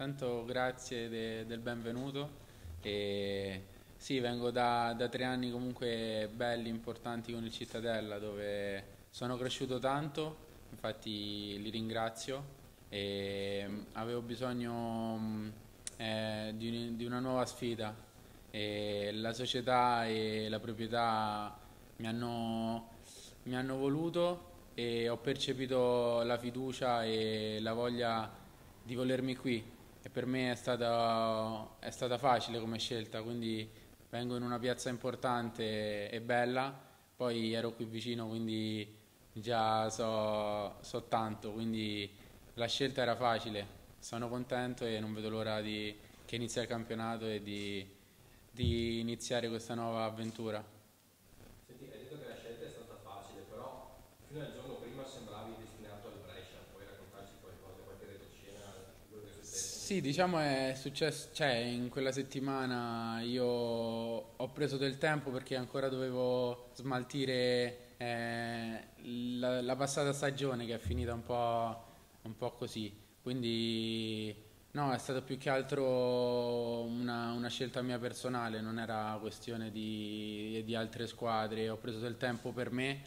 Tanto grazie de, del benvenuto. E sì, vengo da, da, tre anni comunque belli, importanti con il Cittadella, dove sono cresciuto tanto, infatti li ringrazio e avevo bisogno eh, di, di, una nuova sfida. E la società e la proprietà mi hanno, mi hanno voluto e ho percepito la fiducia e la voglia di volermi qui per me è stata, è stata facile come scelta, quindi vengo in una piazza importante e bella, poi ero qui vicino quindi già so, so tanto, quindi la scelta era facile, sono contento e non vedo l'ora di, che inizi il campionato e di, di iniziare questa nuova avventura. Senti, hai detto che la scelta è stata facile, però fino al giorno prima sembravi destinato al Brescia, puoi raccontarci qualcosa, qualche retroscena, quello che è successo? Sì, diciamo è successo, cioè in quella settimana io ho preso del tempo perché ancora dovevo smaltire eh, la, la, passata stagione che è finita un po', un po così. Quindi no, è stata più che altro una, una scelta mia personale, non era questione di, di, altre squadre, ho preso del tempo per me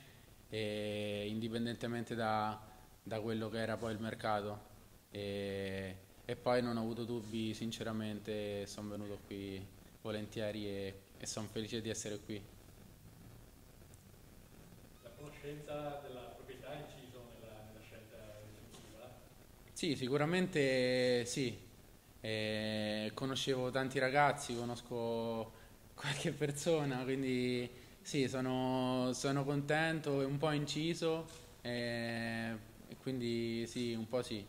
e, indipendentemente da, da, quello che era poi il mercato. E, e poi non ho avuto dubbi sinceramente, sono venuto qui volentieri e, e sono felice di essere qui. La conoscenza della proprietà in Cina sì, sicuramente sì. Eh, conoscevo tanti ragazzi, conosco qualche persona, quindi sì, sono, sono contento e un po' inciso, eh, e quindi sì, un po' sì.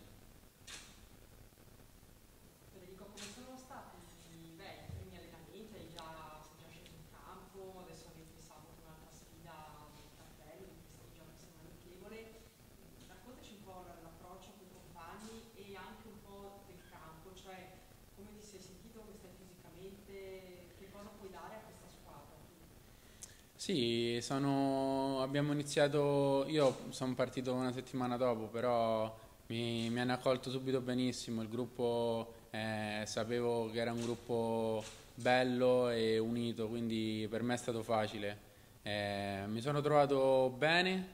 Sì, sono, abbiamo iniziato, io sono partito una settimana dopo, però mi, mi hanno accolto subito benissimo, il gruppo eh, sapevo che era un gruppo bello e unito, quindi per me è stato facile. Eh, mi sono trovato bene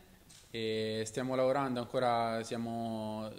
e stiamo lavorando, ancora siamo,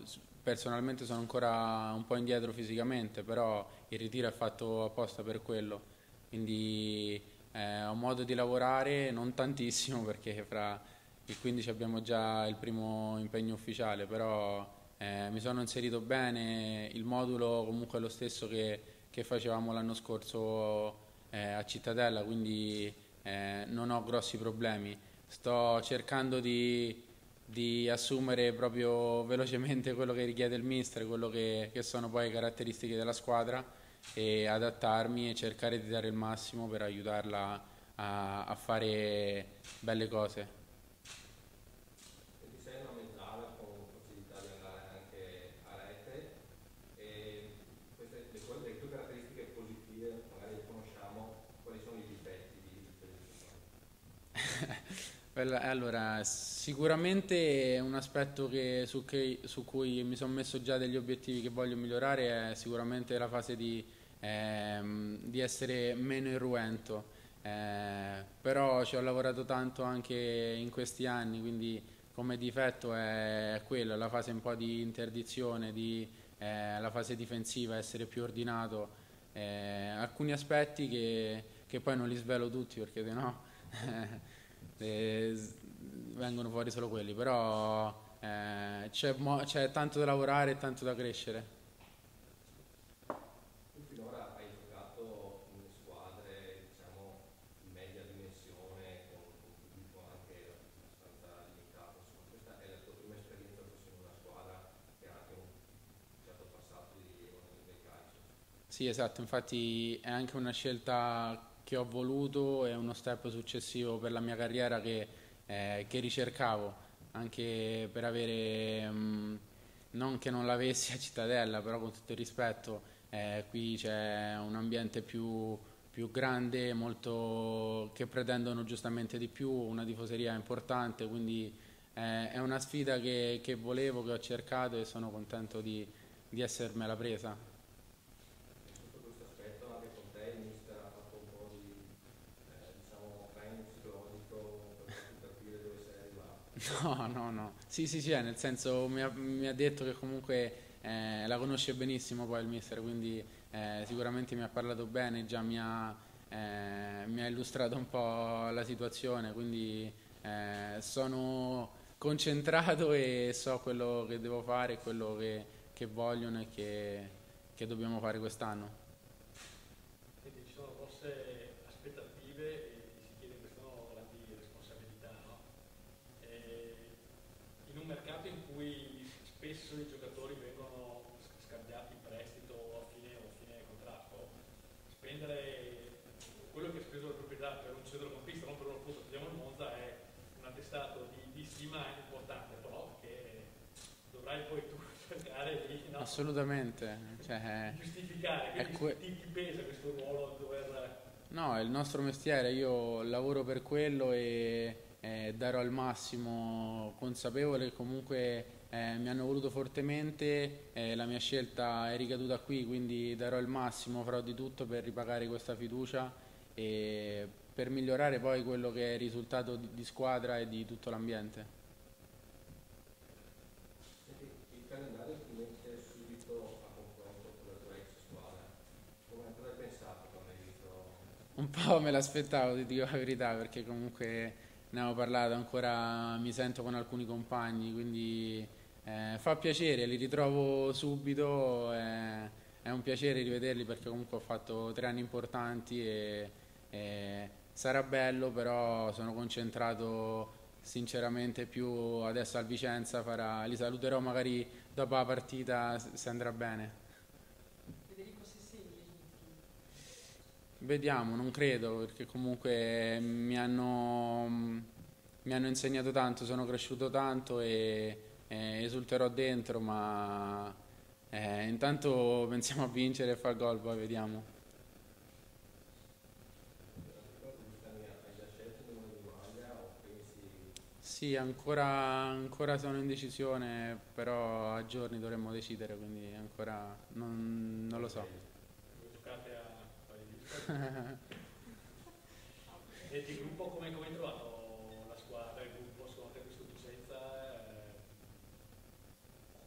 personalmente sono ancora un po' indietro fisicamente, però il ritiro è fatto apposta per quello, quindi eh, ho modo di lavorare, non tantissimo perché fra il 15 abbiamo già il primo impegno ufficiale, però eh, mi sono inserito bene, il modulo comunque è lo stesso che, che facevamo l'anno scorso eh, a Cittadella, quindi eh, non ho grossi problemi. Sto cercando di, di, assumere proprio velocemente quello che richiede il mister, quello che, che sono poi le caratteristiche della squadra e adattarmi e cercare di dare il massimo per aiutarla a, a fare belle cose. Ti sei una mezzala con possibilità di andare anche a rete e queste, le, tue, le tue caratteristiche positive magari le conosciamo, quali sono i difetti di allora, sicuramente un aspetto che, su, che, su, cui mi sono messo già degli obiettivi che voglio migliorare è sicuramente la fase di, ehm, di essere meno irruento. Eh, però ci ho lavorato tanto anche in questi anni, quindi come difetto è quello, la fase un po' di interdizione, di, eh, la fase difensiva, essere più ordinato. Eh, alcuni aspetti che, che, poi non li svelo tutti perché sennò vengono fuori solo quelli, però eh, c'è, c'è tanto da lavorare e tanto da crescere. Sì, esatto, infatti è anche una scelta che ho voluto, è uno step successivo per la mia carriera che, eh, che ricercavo, anche per avere, mh, mm, non che non l'avessi a Cittadella, però con tutto il rispetto, eh, qui c'è un ambiente più, più grande, molto, che pretendono giustamente di più, una tifoseria importante, quindi eh, è una sfida che, che, volevo, che ho cercato e sono contento di, di essermela presa. No, no, no. Sì, sì, sì, nel senso mi ha, mi ha detto che comunque eh, la conosce benissimo poi il mister, quindi eh, sicuramente mi ha parlato bene, già mi ha, eh, mi ha illustrato un po' la situazione, quindi eh, sono concentrato e so quello che devo fare, quello che, che vogliono e che, che dobbiamo fare quest'anno. Quindi ci sono grosse aspettative e si chiede queste grandi responsabilità, no? in un mercato in cui spesso i giocatori vengono scambiati in prestito a fine, a fine contratto, spendere quello che ha speso la proprietà per un centrocampista, non per uno appunto, vediamo il Monza, è un attestato di, di stima importante, però che dovrai poi tu cercare di no, Assolutamente. Cioè, giustificare, quindi que- ti, ti pesa questo ruolo dover... No, è il nostro mestiere, io lavoro per quello e eh, darò al massimo, consapevole che comunque eh, mi hanno voluto fortemente, eh, la mia scelta è ricaduta qui, quindi darò il massimo, farò di tutto per ripagare questa fiducia e per migliorare poi quello che è il risultato di, di squadra e di tutto l'ambiente. Senti, il calendario ti mette subito a confronto con la tua ex squadra. Come cosa hai pensato quando hai visto? Un po' me l'aspettavo, ti dico la verità, perché comunque ne avevo parlato, ancora mi sento con alcuni compagni, quindi eh, fa piacere, li ritrovo subito, eh, è un piacere rivederli perché comunque ho fatto tre anni importanti e, e sarà bello, però sono concentrato sinceramente più adesso al Vicenza, farà, li saluterò magari dopo la partita se andrà bene. Vediamo, non credo, perché comunque mi hanno, mi hanno insegnato tanto, sono cresciuto tanto e, e esulterò dentro, ma eh, intanto pensiamo a vincere e far gol, poi vediamo. Sì, ancora, ancora sono in decisione, però a giorni dovremmo decidere, quindi ancora non, non lo so. Voi giocate a fare E il gruppo come, come hai trovato la squadra, il gruppo, questo Vicenza, eh,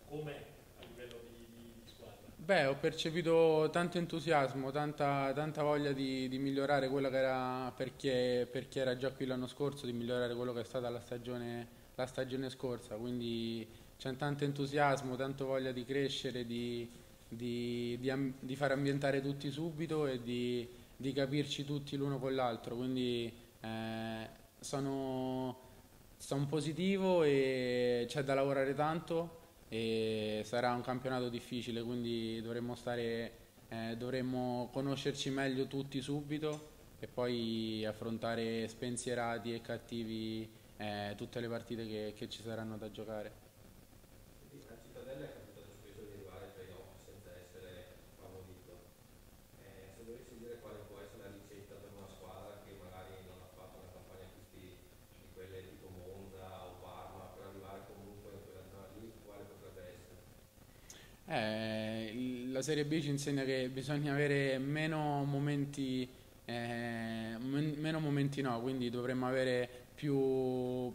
com'è a livello di, di, di squadra? Beh, ho percepito tanto entusiasmo, tanta, tanta voglia di, di migliorare quella che era per chi, è- per chi era già qui l'anno scorso, di migliorare quello che è stata la stagione, la stagione scorsa. Quindi c'è tanto entusiasmo, tanto voglia di crescere, di, di- di di far ambientare tutti subito e di, di capirci tutti l'uno con l'altro. Quindi eh, sono, sono positivo e c'è da lavorare tanto e sarà un campionato difficile, quindi dovremmo stare, eh, dovremmo conoscerci meglio tutti subito e poi affrontare spensierati e cattivi eh, tutte le partite che, che ci saranno da giocare. Senti, a Cittadella è capitato spesso di arrivare ai playoff senza essere favorito. Eh, se dovessi dire quale può essere la ricetta per una squadra che magari non ha fatto una campagna acquisti di quelle tipo Monza o Parma per arrivare comunque in quella zona lì, quale potrebbe essere? Eh, la Serie B ci insegna che bisogna avere meno momenti, eh, men- meno momenti no, quindi dovremmo avere più,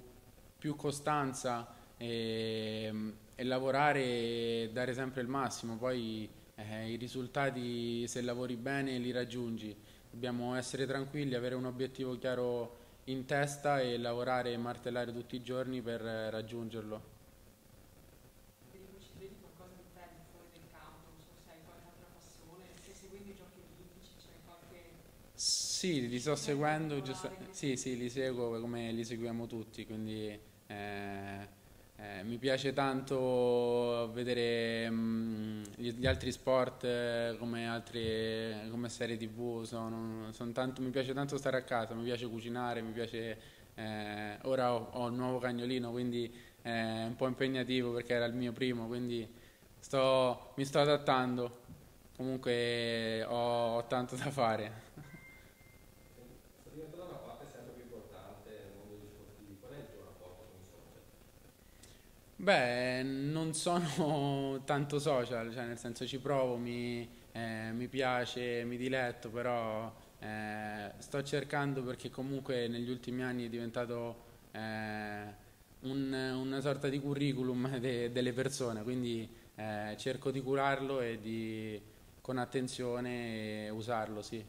più costanza e, e lavorare e dare sempre il massimo. Poi eh, i risultati, se lavori bene, li raggiungi. Dobbiamo essere tranquilli, avere un obiettivo chiaro in testa e lavorare e martellare tutti i giorni per raggiungerlo. Federico ci credi qualcosa di te al di fuori del campo, non so se hai qualche altra passione, se seguendo i giochi olimpici c'è qualche... Sì, li sto seguendo, giusta- sì, sì, li seguo come li seguiamo tutti, quindi eh, eh, mi piace tanto vedere mm, gli, altri sport eh, come, altre, come serie tv, sono, sono tanto- mi piace tanto stare a casa, mi piace cucinare, mi piace, eh, ora ho, ho un nuovo cagnolino, quindi è un po' impegnativo perché era il mio primo, quindi sto- mi sto adattando, comunque ho- ho tanto da fare. Sta diventando una parte sempre più importante nel mondo degli sportivi. Qual è il tuo rapporto con i social? Beh, non sono tanto social, cioè nel senso ci provo, mi, eh, mi piace, mi diletto, però eh, sto cercando perché comunque negli ultimi anni è diventato eh, un, una sorta di curriculum de, delle persone, quindi eh, cerco di curarlo e di, con attenzione usarlo, sì.